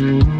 Mm-hmm.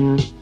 Mm-hmm.